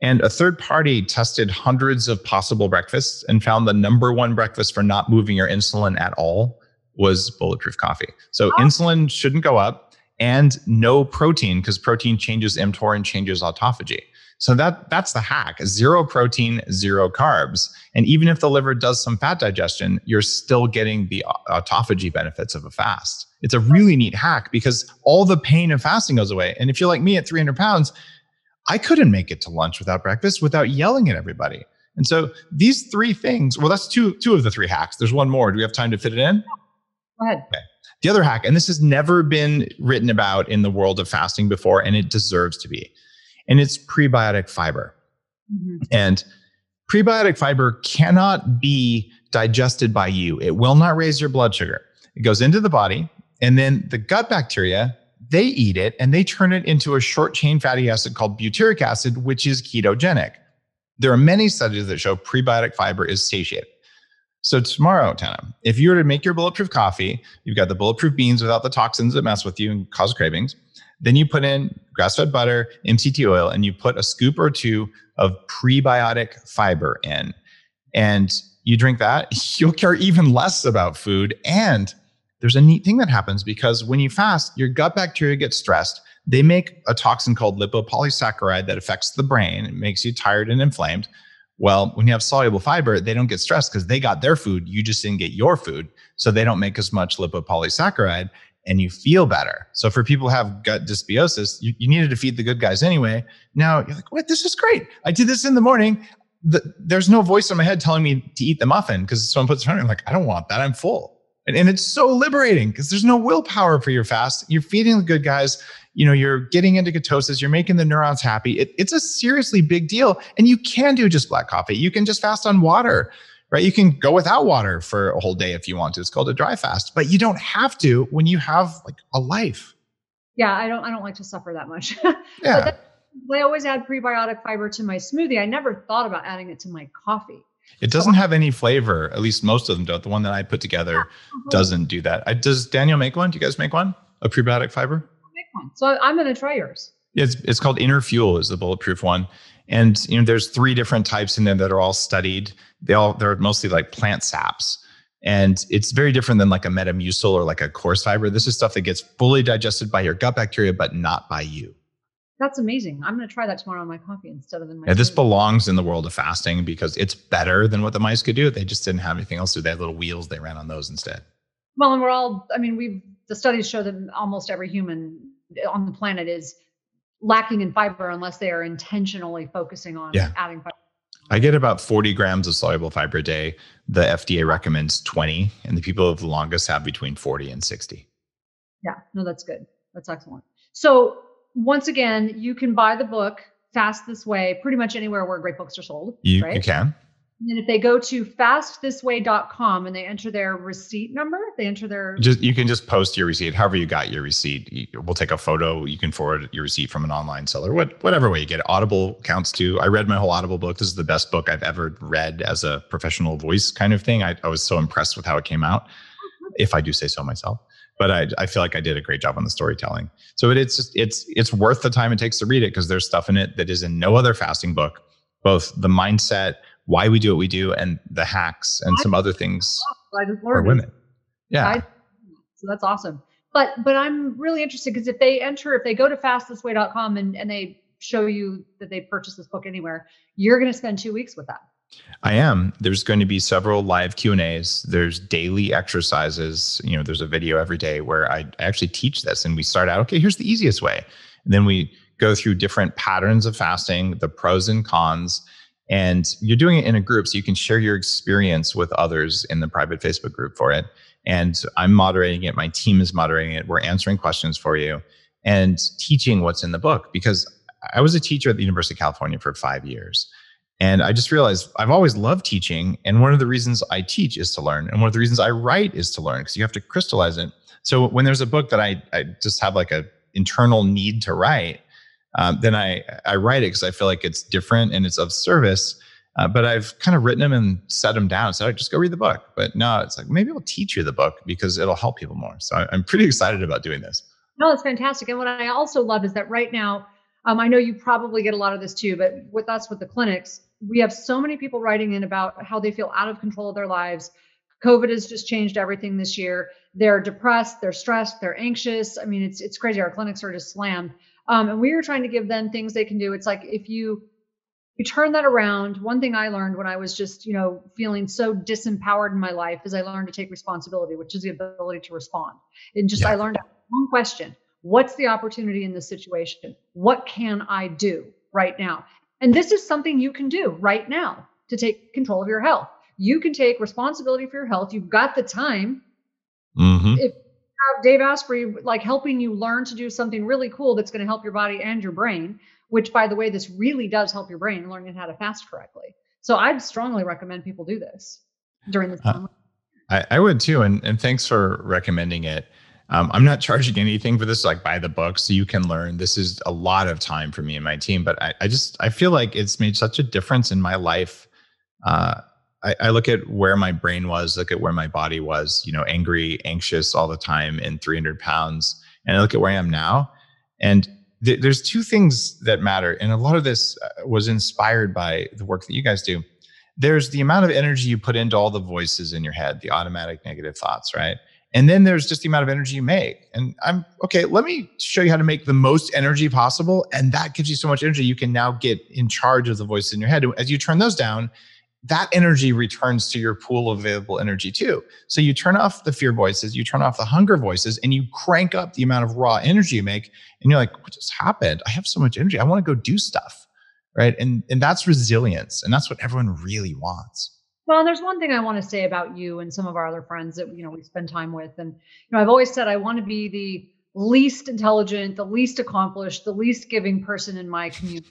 And a third party tested hundreds of possible breakfasts and found the number one breakfast for not moving your insulin at all was bulletproof coffee. So Oh. insulin shouldn't go up and no protein because protein changes mTOR and changes autophagy. So that that's the hack. Zero protein, zero carbs. And even if the liver does some fat digestion, you're still getting the autophagy benefits of a fast. It's a really neat hack because all the pain of fasting goes away. And if you're like me at 300 pounds, I couldn't make it to lunch without breakfast without yelling at everybody. And so these three things, well, that's two two of the three hacks. There's one more. Do we have time to fit it in? go ahead. Okay. The other hack, and this has never been written about in the world of fasting before, and it deserves to be, and it's prebiotic fiber. Mhm. And prebiotic fiber cannot be digested by you. It will not raise your blood sugar. It goes into the body, and then the gut bacteria, they eat it and they turn it into a short chain fatty acid called butyric acid, which is ketogenic. There are many studies that show prebiotic fiber is satiating. So tomorrow, Tana, if you were to make your bulletproof coffee, you've got the bulletproof beans without the toxins that mess with you and cause cravings. Then you put in grass-fed butter, MCT oil, and you put a scoop or two of prebiotic fiber in. And you drink that, you'll care even less about food. And there's a neat thing that happens because when you fast, your gut bacteria get stressed. They make a toxin called lipopolysaccharide that affects the brain. It makes you tired and inflamed. Well, when you have soluble fiber, they don't get stressed because they got their food. You just didn't get your food. So they don't make as much lipopolysaccharide and you feel better. So for people who have gut dysbiosis, you, you needed to feed the good guys anyway. Now you're like, wait, this is great. I did this in the morning. The, there's no voice in my head telling me to eat the muffin because someone puts it on. I'm like, I don't want that. I'm full. And, and it's so liberating because there's no willpower for your fast. You're feeding the good guys. You know, you're getting into ketosis. You're making the neurons happy. It, it's a seriously big deal. And you can do just black coffee. You can just fast on water right? You can go without water for a whole day if you want to. It's called a dry fast, but you don't have to when you have like a life. Yeah, I don't I don't like to suffer that much. Yeah. That, I always add prebiotic fiber to my smoothie. I never thought about adding it to my coffee. It doesn't have any flavor. At least most of them don't. The one that I put together uh-huh. doesn't do that. I, does Daniel make one? Do you guys make one? A prebiotic fiber? Make one. So I, I'm going to try yours. It's it's called Inner Fuel is the bulletproof one. And you know, there's three different types in there that are all studied. They all they're mostly like plant saps. And it's very different than like a metamucil or like a coarse fiber. This is stuff that gets fully digested by your gut bacteria, but not by you. That's amazing. I'm going to try that tomorrow on my coffee instead of in my. Yeah, this belongs in the world of fasting because it's better than what the mice could do. They just didn't have anything else to do. They had little wheels, they ran on those instead. Well, and we're all. I mean, we've the studies show that almost every human on the planet is lacking in fiber unless they are intentionally focusing on Yeah. adding fiber. I get about 40 grams of soluble fiber a day. The FDA recommends 20, and the people have the longest have between 40 and 60. Yeah, no, that's good. That's excellent. So once again, you can buy the book Fast This Way pretty much anywhere where great books are sold. You, right? you can. And if they go to fastthisway.com and they enter their receipt number, they enter their just you can just post your receipt however you got your receipt. We'll take a photo. You can forward your receipt from an online seller. What whatever way you get it. Audible counts too. I read my whole Audible book. This is the best book I've ever read as a professional voice kind of thing. I, I was so impressed with how it came out, if I do say so myself. But I, I feel like I did a great job on the storytelling. So it, it's just, it's it's worth the time it takes to read it because there's stuff in it that is in no other fasting book. Both the mindset why we do what we do and the hacks and some other things for women. Yeah. I, so that's awesome. But but I'm really interested because if they enter, if they go to fastthisway.com and, and they show you that they purchased this book anywhere, you're going to spend two weeks with that. I am. There's going to be several live Q and A's. There's daily exercises. You know, there's a video every day where I actually teach this, and we start out. Okay, here's the easiest way, and then we go through different patterns of fasting, the pros and cons, and you're doing it in a group so you can share your experience with others in the private Facebook group for it. And I'm moderating it, my team is moderating it. We're answering questions for you and teaching what's in the book because I was a teacher at the University of California for five years. And I just realized I've always loved teaching. And one of the reasons I teach is to learn. And one of the reasons I write is to learn because you have to crystallize it. So when there's a book that I, I just have like a internal need to write, um, then I I write it because I feel like it's different and it's of service. Uh, but I've kind of written them and set them down. So I just go read the book. But no, it's like maybe I'll teach you the book because it'll help people more. So I, I'm pretty excited about doing this. No, that's fantastic. And what I also love is that right now, um, I know you probably get a lot of this too, but with us with the clinics, we have so many people writing in about how they feel out of control of their lives. COVID has just changed everything this year. They're depressed, they're stressed, they're anxious. I mean, it's it's crazy. Our clinics are just slammed. Um, and we were trying to give them things they can do. It's like if you you turn that around. One thing I learned when I was just, you know, feeling so disempowered in my life is I learned to take responsibility, which is the ability to respond. And just yeah. I learned one question. What's the opportunity in this situation? What can I do right now? And this is something you can do right now to take control of your health. You can take responsibility for your health. You've got the time. Mm-hmm. If have Dave Asprey like helping you learn to do something really cool that's going to help your body and your brain, which by the way, this really does help your brain learning how to fast correctly. So I'd strongly recommend people do this during this time. Uh, I, I, would too. And, and thanks for recommending it. Um, I'm not charging anything for this, like buy the book so you can learn. This is a lot of time for me and my team, but I, I just, I feel like it's made such a difference in my life. Uh, I, I, look at where my brain was, look at where my body was, you know, angry, anxious all the time and 300 pounds. And I look at where I am now. And th- there's two things that matter. And a lot of this uh, was inspired by the work that you guys do. There's the amount of energy you put into all the voices in your head, the automatic negative thoughts, right? And then there's just the amount of energy you make. And I'm okay, let me show you how to make the most energy possible. And that gives you so much energy. You can now get in charge of the voices in your head. As you turn those down, that energy returns to your pool of available energy too. So you turn off the fear voices, you turn off the hunger voices, and you crank up the amount of raw energy you make. And you're like, what just happened? I have so much energy. I want to go do stuff. Right. And and that's resilience. And that's what everyone really wants. Well, there's one thing I want to say about you and some of our other friends that you know we spend time with. And you know, I've always said I want to be the least intelligent, the least accomplished, the least giving person in my community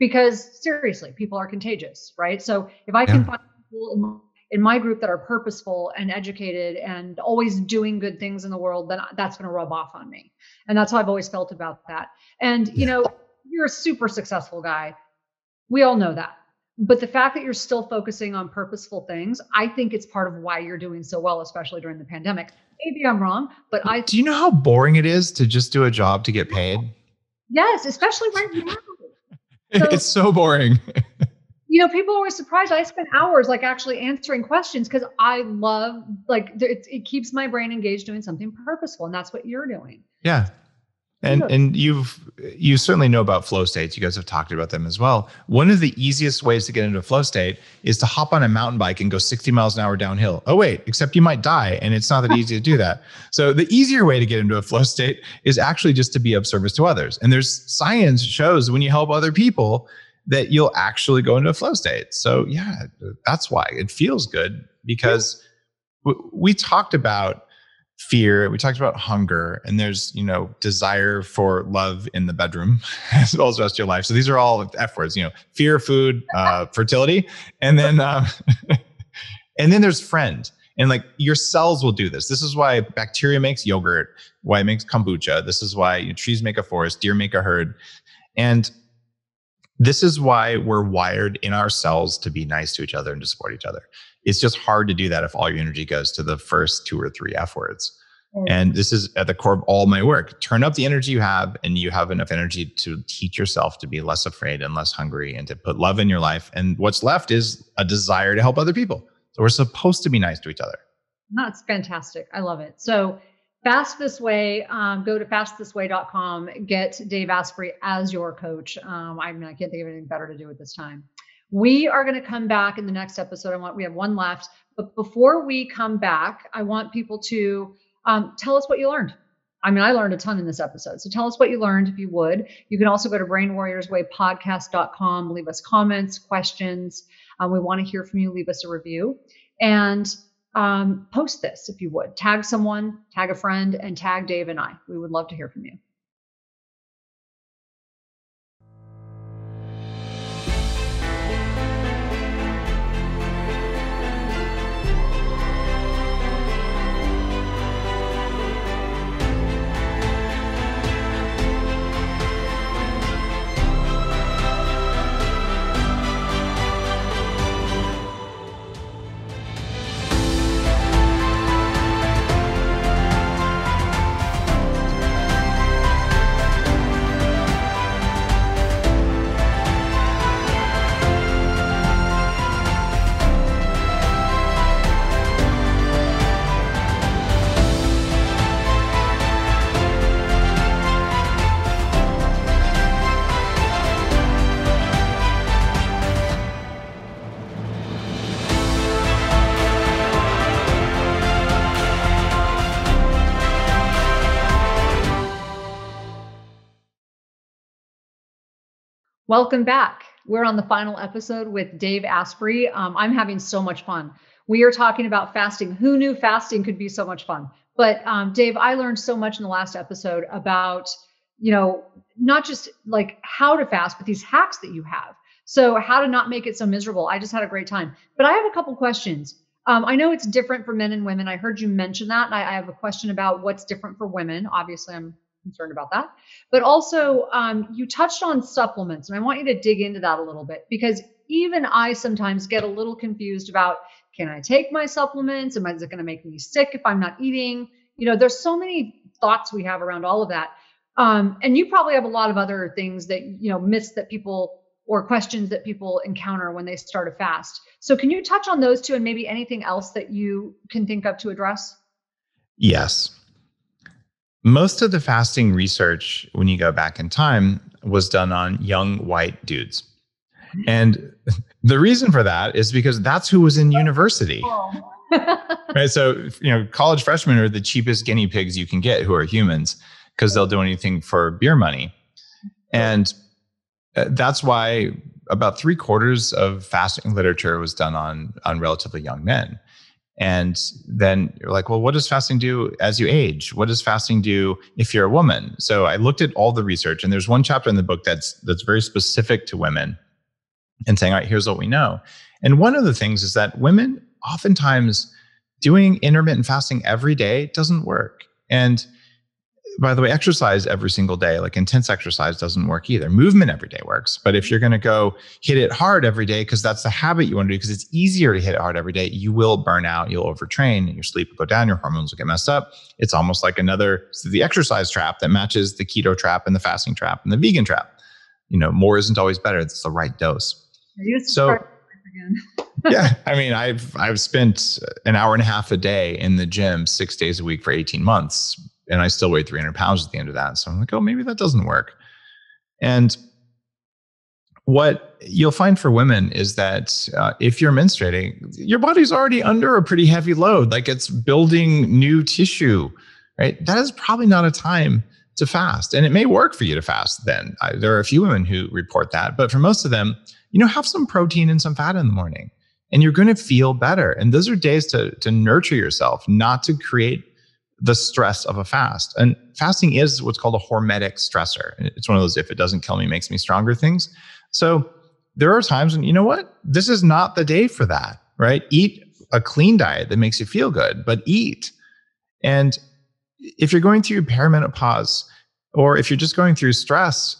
because seriously, people are contagious, right? So if I can find people in my, in my group that are purposeful and educated and always doing good things in the world, then that's going to rub off on me. And that's how I've always felt about that. And, you know, you're a super successful guy. We all know that. But the fact that you're still focusing on purposeful things, I think it's part of why you're doing so well, especially during the pandemic. Maybe I'm wrong, but I. Do you know how boring it is to just do a job to get paid? Yes, especially right now. So, it's so boring. you know, people are always surprised. I spend hours like actually answering questions because I love like it, it keeps my brain engaged doing something purposeful, and that's what you're doing. Yeah, and and you've you certainly know about flow states. You guys have talked about them as well. One of the easiest ways to get into a flow state is to hop on a mountain bike and go 60 miles an hour downhill. Oh wait, except you might die, and it's not that easy to do that. So the easier way to get into a flow state is actually just to be of service to others. And there's science shows when you help other people that you'll actually go into a flow state. So yeah, that's why it feels good because we talked about fear. We talked about hunger and there's you know desire for love in the bedroom as well as the rest of your life. So these are all f words you know fear food uh, fertility. And then um, and then there's friend. And like your cells will do this. This is why bacteria makes yogurt why it makes kombucha. This is why you know, trees make a forest deer make a herd. And this is why we're wired in our cells to be nice to each other and to support each other it's just hard to do that if all your energy goes to the first two or three F words. Mm. And this is at the core of all my work. Turn up the energy you have, and you have enough energy to teach yourself to be less afraid and less hungry and to put love in your life. And what's left is a desire to help other people. So we're supposed to be nice to each other. That's fantastic. I love it. So, Fast This Way, um, go to fastthisway.com, get Dave Asprey as your coach. Um, I mean, I can't think of anything better to do at this time. We are going to come back in the next episode. I want we have one left, but before we come back, I want people to um, tell us what you learned. I mean, I learned a ton in this episode. So tell us what you learned if you would. You can also go to brainwarriorswaypodcast.com, leave us comments, questions. Um, we want to hear from you. Leave us a review and um, post this if you would. Tag someone, tag a friend, and tag Dave and I. We would love to hear from you. Welcome back. We're on the final episode with Dave Asprey. Um, I'm having so much fun. We are talking about fasting. Who knew fasting could be so much fun? But um, Dave, I learned so much in the last episode about, you know, not just like how to fast, but these hacks that you have. So how to not make it so miserable. I just had a great time. But I have a couple questions. Um, I know it's different for men and women. I heard you mention that, and I, I have a question about what's different for women. Obviously, I'm concerned about that. But also, um, you touched on supplements, and I want you to dig into that a little bit because even I sometimes get a little confused about can I take my supplements? Am I, is it going to make me sick if I'm not eating? You know, there's so many thoughts we have around all of that. Um, and you probably have a lot of other things that, you know, myths that people or questions that people encounter when they start a fast. So, can you touch on those two and maybe anything else that you can think of to address? Yes. Most of the fasting research, when you go back in time, was done on young white dudes. And the reason for that is because that's who was in university. Oh. right. So, you know, college freshmen are the cheapest guinea pigs you can get who are humans because they'll do anything for beer money. And uh, that's why about three quarters of fasting literature was done on, on relatively young men. And then you're like, well, what does fasting do as you age? What does fasting do if you're a woman? So I looked at all the research, and there's one chapter in the book that's that's very specific to women and saying, all right, here's what we know. And one of the things is that women oftentimes doing intermittent fasting every day doesn't work. And by the way, exercise every single day, like intense exercise doesn't work either. Movement every day works. But if you're going to go hit it hard every day, because that's the habit you want to do, because it's easier to hit it hard every day, you will burn out, you'll overtrain, your sleep will go down, your hormones will get messed up. It's almost like another, the exercise trap that matches the keto trap and the fasting trap and the vegan trap. You know, more isn't always better. It's the right dose. So, yeah, I mean, I've I've spent an hour and a half a day in the gym six days a week for 18 months and I still weighed 300 pounds at the end of that. So I'm like, oh, maybe that doesn't work. And what you'll find for women is that uh, if you're menstruating, your body's already under a pretty heavy load, like it's building new tissue, right? That is probably not a time to fast. And it may work for you to fast then. I, there are a few women who report that, but for most of them, you know, have some protein and some fat in the morning and you're going to feel better. And those are days to, to nurture yourself, not to create the stress of a fast. And fasting is what's called a hormetic stressor. It's one of those if it doesn't kill me, makes me stronger things. So there are times when, you know what, this is not the day for that, right? Eat a clean diet that makes you feel good, but eat. And if you're going through perimenopause or if you're just going through stress,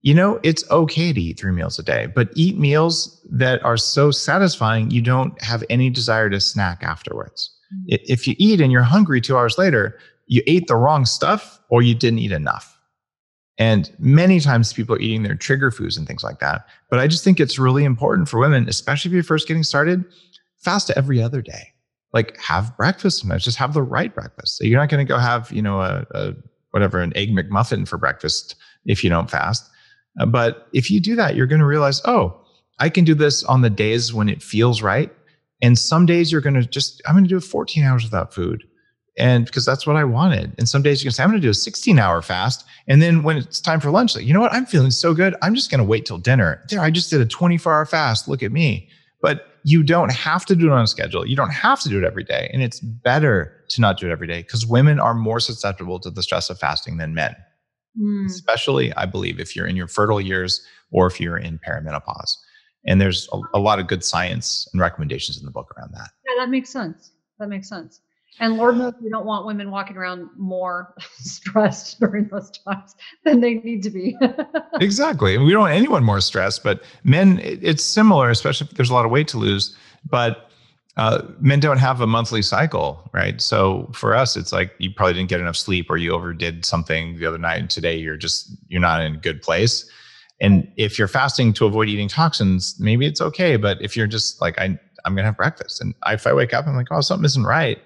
you know, it's okay to eat three meals a day, but eat meals that are so satisfying you don't have any desire to snack afterwards. If you eat and you're hungry two hours later, you ate the wrong stuff or you didn't eat enough. And many times people are eating their trigger foods and things like that. But I just think it's really important for women, especially if you're first getting started, fast every other day. Like have breakfast sometimes, just have the right breakfast. So you're not going to go have, you know, a, a whatever, an egg McMuffin for breakfast if you don't fast. But if you do that, you're going to realize, oh, I can do this on the days when it feels right. And some days you're going to just, I'm going to do 14 hours without food. And because that's what I wanted. And some days you can say, I'm going to do a 16 hour fast. And then when it's time for lunch, like, you know what? I'm feeling so good. I'm just going to wait till dinner. There, I just did a 24 hour fast. Look at me. But you don't have to do it on a schedule. You don't have to do it every day. And it's better to not do it every day because women are more susceptible to the stress of fasting than men. Mm. Especially, I believe, if you're in your fertile years or if you're in perimenopause. And there's a, a lot of good science and recommendations in the book around that. Yeah, that makes sense. That makes sense. And Lord knows we don't want women walking around more stressed during those times than they need to be. exactly. And we don't want anyone more stressed, but men, it's similar, especially if there's a lot of weight to lose. But uh, men don't have a monthly cycle, right? So for us, it's like you probably didn't get enough sleep or you overdid something the other night. And today you're just, you're not in a good place. And if you're fasting to avoid eating toxins, maybe it's okay. But if you're just like, I, I'm going to have breakfast. And if I wake up, I'm like, oh, something isn't right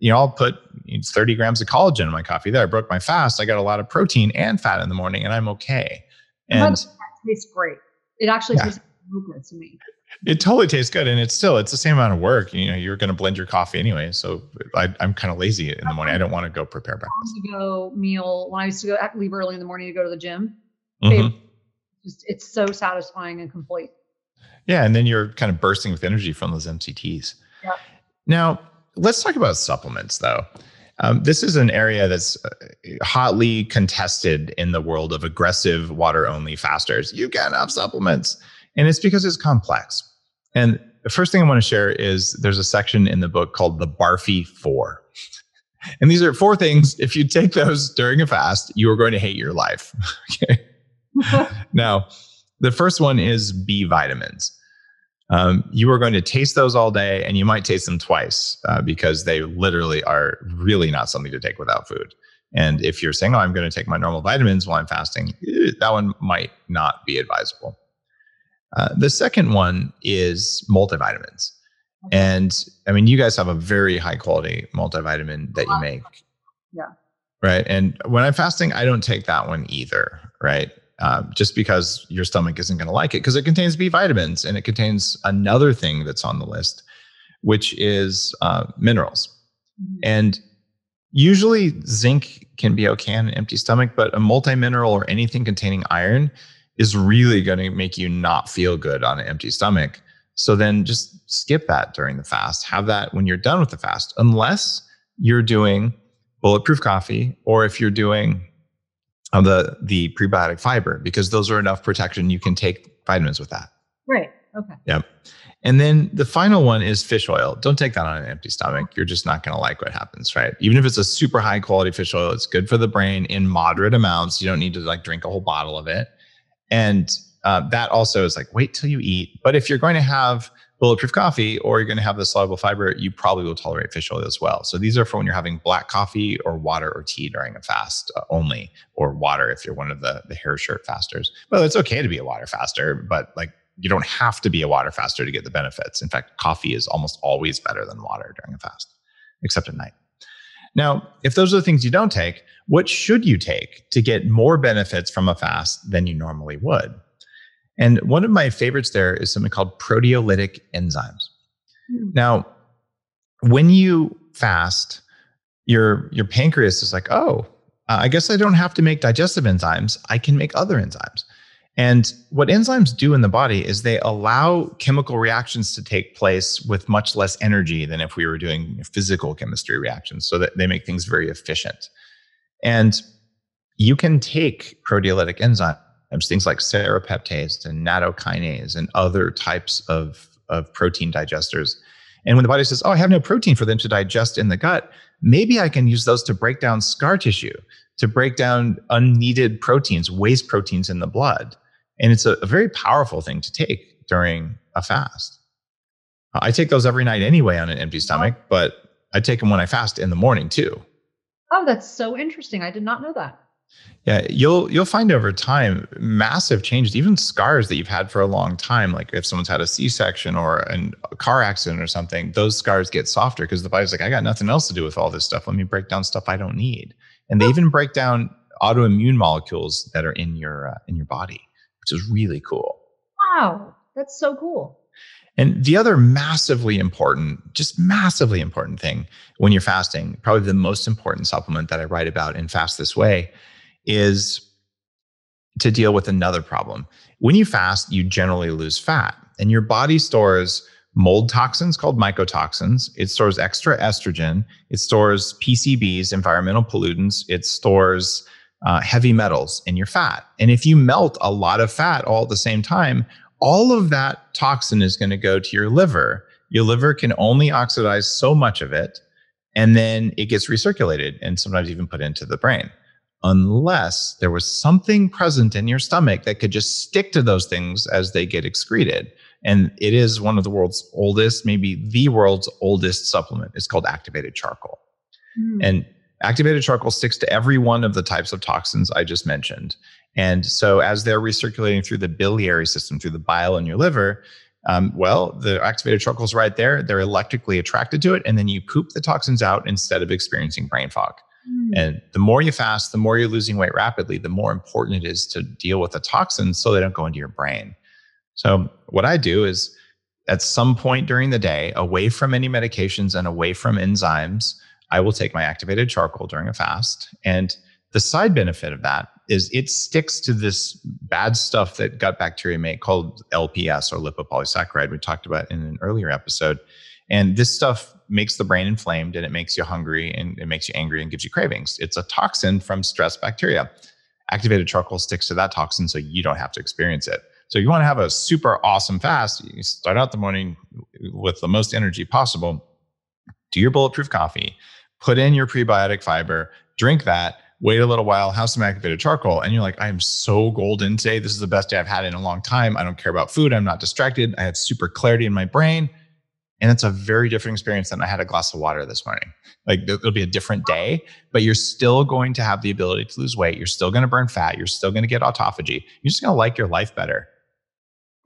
you know, I'll put 30 grams of collagen in my coffee. There, I broke my fast. I got a lot of protein and fat in the morning, and I'm okay. And that tastes great. It actually yeah. tastes good to me. It totally tastes good, and it's still it's the same amount of work. You know, you're going to blend your coffee anyway. So I, am kind of lazy in the morning. I don't want to go prepare breakfast. To go meal when I used to go leave early in the morning to go to the gym. Mm-hmm. Just it's so satisfying and complete. Yeah, and then you're kind of bursting with energy from those MCTs. Yeah. Now, let's talk about supplements though. Um, this is an area that's uh, hotly contested in the world of aggressive water only fasters. You can't have supplements. And it's because it's complex. And the first thing I want to share is there's a section in the book called the Barfy Four. And these are four things. If you take those during a fast, you are going to hate your life. okay. now, the first one is B vitamins um, you are going to taste those all day and you might taste them twice uh, because they literally are really not something to take without food. And if you're saying, oh, I'm going to take my normal vitamins while I'm fasting, eh, that one might not be advisable. Uh, the second one is multivitamins. And I mean, you guys have a very high quality multivitamin that you make. Yeah. Right. And when I'm fasting, I don't take that one either. Right. Um, just because your stomach isn't going to like it because it contains B vitamins and it contains another thing that's on the list, which is uh, minerals. Mm-hmm. And usually zinc can be okay on an empty stomach, but a multi mineral or anything containing iron is really going to make you not feel good on an empty stomach. So then just skip that during the fast. Have that when you're done with the fast, unless you're doing bulletproof coffee or if you're doing of the the prebiotic fiber because those are enough protection. You can take vitamins with that. Right. Okay. Yep. And then the final one is fish oil. Don't take that on an empty stomach. You're just not going to like what happens, right? Even if it's a super high quality fish oil, it's good for the brain in moderate amounts. You don't need to like drink a whole bottle of it. And uh, that also is like wait till you eat. But if you're going to have bulletproof coffee or you're going to have the soluble fiber, you probably will tolerate fish oil as well. So these are for when you're having black coffee or water or tea during a fast uh, only, or water if you're one of the the hair shirt fasters. Well, it's okay to be a water faster, but like you don't have to be a water faster to get the benefits. In fact, coffee is almost always better than water during a fast, except at night. Now, if those are the things you don't take, what should you take to get more benefits from a fast than you normally would? And one of my favorites there is something called proteolytic enzymes. Mm. Now, when you fast, your your pancreas is like, oh, uh, I guess I don't have to make digestive enzymes. I can make other enzymes. And what enzymes do in the body is they allow chemical reactions to take place with much less energy than if we were doing physical chemistry reactions, so that they make things very efficient. And you can take proteolytic enzymes, things like serrapeptase and nattokinase and other types of, of protein digesters. And when the body says, Oh, I have no protein for them to digest in the gut, maybe I can use those to break down scar tissue, to break down unneeded proteins, waste proteins in the blood. And it's a, a very powerful thing to take during a fast. I take those every night anyway on an empty oh. stomach, but I take them when I fast in the morning too. Oh, that's so interesting. I did not know that. Yeah, you'll you'll find over time massive changes, even scars that you've had for a long time. Like if someone's had a C-section or an, a car accident or something, those scars get softer because the body's like, I got nothing else to do with all this stuff. Let me break down stuff I don't need. And they even break down autoimmune molecules that are in your uh, in your body which is really cool. Wow, that's so cool. And the other massively important, just massively important thing when you're fasting, probably the most important supplement that I write about in Fast This Way is to deal with another problem. When you fast, you generally lose fat, and your body stores mold toxins called mycotoxins. It stores extra estrogen. It stores PCBs, environmental pollutants. It stores uh, heavy metals in your fat. And if you melt a lot of fat all at the same time, all of that toxin is going to go to your liver. Your liver can only oxidize so much of it, and then it gets recirculated and sometimes even put into the brain. Unless there was something present in your stomach that could just stick to those things as they get excreted. And it is one of the world's oldest, maybe the world's oldest supplement. It's called activated charcoal. Mm. And Activated charcoal sticks to every one of the types of toxins I just mentioned. And so, as they're recirculating through the biliary system, through the bile in your liver, um, well, the activated charcoal is right there. They're electrically attracted to it, and then you poop the toxins out instead of experiencing brain fog. Mm. And the more you fast, the more you're losing weight rapidly, the more important it is to deal with the toxins so they don't go into your brain. So, what I do is at some point during the day, away from any medications and away from enzymes, I will take my activated charcoal during a fast. And the side benefit of that is it sticks to this bad stuff that gut bacteria make called LPS or lipopolysaccharide we talked about in an earlier episode. And this stuff makes the brain inflamed and it makes you hungry and it makes you angry and gives you cravings. It's a toxin from stress bacteria. Activated charcoal sticks to that toxin so you don't have to experience it. So you want to have a super awesome fast, you start out the morning with the most energy possible. Do your bulletproof coffee put in your prebiotic fiber, drink that, wait a little while, have some activated charcoal, and you're like, I am so golden today. This is the best day I've had in a long time. I don't care about food. I'm not distracted. I have super clarity in my brain. And it's a very different experience than I had a glass of water this morning. Like it'll be a different day, but you're still going to have the ability to lose weight. You're still going to burn fat. You're still going to get autophagy. You're just going to like your life better.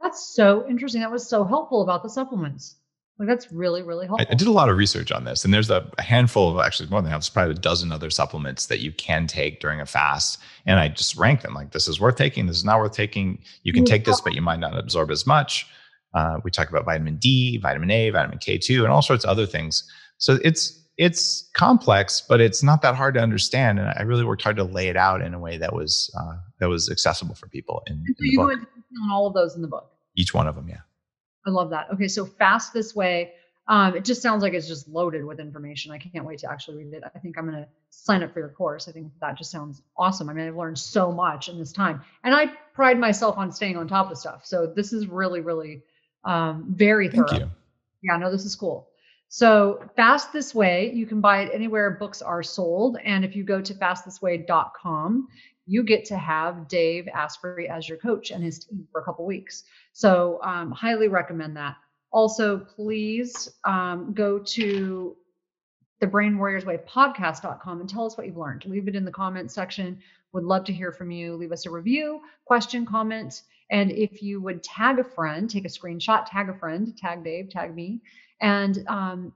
That's so interesting. That was so helpful about the supplements. Like that's really, really helpful. I, I, did a lot of research on this, and there's a, a handful of actually more than that, probably a dozen other supplements that you can take during a fast. And I just rank them like this is worth taking, this is not worth taking. You can take this, but you might not absorb as much. Uh, we talk about vitamin D, vitamin A, vitamin K2, and all sorts of other things. So it's it's complex, but it's not that hard to understand. And I really worked hard to lay it out in a way that was uh, that was accessible for people. In, so in you go into all of those in the book. Each one of them, yeah. I love that. Okay, so fast this way. Um, it just sounds like it's just loaded with information. I can't wait to actually read it. I think I'm going to sign up for your course. I think that just sounds awesome. I mean, I've learned so much in this time, and I pride myself on staying on top of stuff. So this is really, really um, very thorough. Thank you. Yeah, no, this is cool. So Fast This Way, you can buy it anywhere books are sold. And if you go to fastthisway.com, you get to have Dave Asprey as your coach and his team for a couple weeks. So, um, highly recommend that. Also, please um, go to the Brain Warriors Way podcast.com and tell us what you've learned. Leave it in the comments section. Would love to hear from you. Leave us a review, question, comment. And if you would tag a friend, take a screenshot, tag a friend, tag Dave, tag me, and um,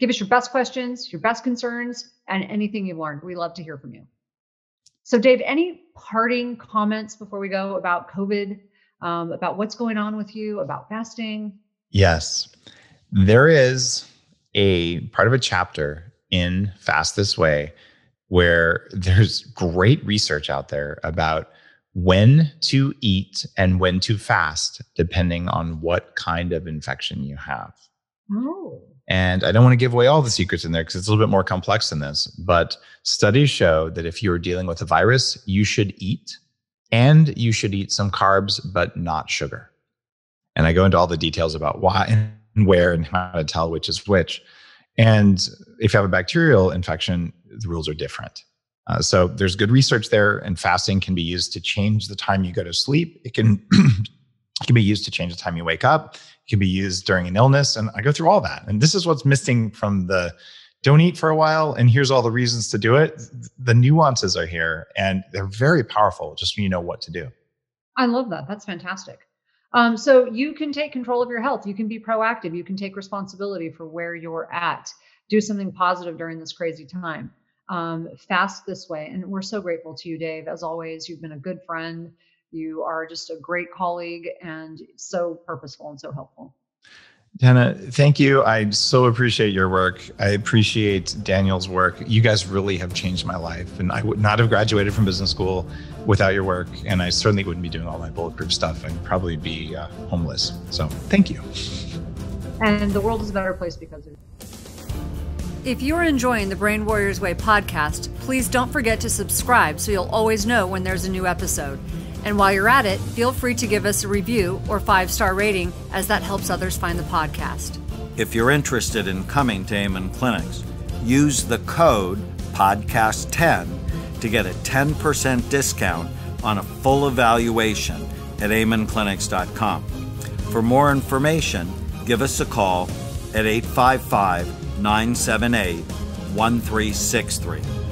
give us your best questions, your best concerns, and anything you've learned. We love to hear from you. So, Dave, any parting comments before we go about COVID, um, about what's going on with you, about fasting? Yes. There is a part of a chapter in Fast This Way where there's great research out there about when to eat and when to fast, depending on what kind of infection you have. Oh. And I don't want to give away all the secrets in there because it's a little bit more complex than this. But studies show that if you're dealing with a virus, you should eat and you should eat some carbs, but not sugar. And I go into all the details about why and where and how to tell which is which. And if you have a bacterial infection, the rules are different. Uh, so there's good research there, and fasting can be used to change the time you go to sleep. It can it can be used to change the time you wake up. It can be used during an illness, and I go through all that. And this is what's missing from the don't eat for a while, and here's all the reasons to do it. The nuances are here, and they're very powerful. Just when you know what to do. I love that. That's fantastic. Um, so you can take control of your health. You can be proactive. You can take responsibility for where you're at. Do something positive during this crazy time um, fast this way. And we're so grateful to you, Dave. As always, you've been a good friend. You are just a great colleague and so purposeful and so helpful. Tana, thank you. I so appreciate your work. I appreciate Daniel's work. You guys really have changed my life. And I would not have graduated from business school without your work. And I certainly wouldn't be doing all my bulletproof stuff. I'd probably be uh, homeless. So thank you. And the world is a better place because of you. If you're enjoying the Brain Warriors Way podcast, please don't forget to subscribe so you'll always know when there's a new episode. And while you're at it, feel free to give us a review or five star rating, as that helps others find the podcast. If you're interested in coming to Amen Clinics, use the code PODCAST10 to get a 10% discount on a full evaluation at amenclinics.com. For more information, give us a call at 855 978 1363.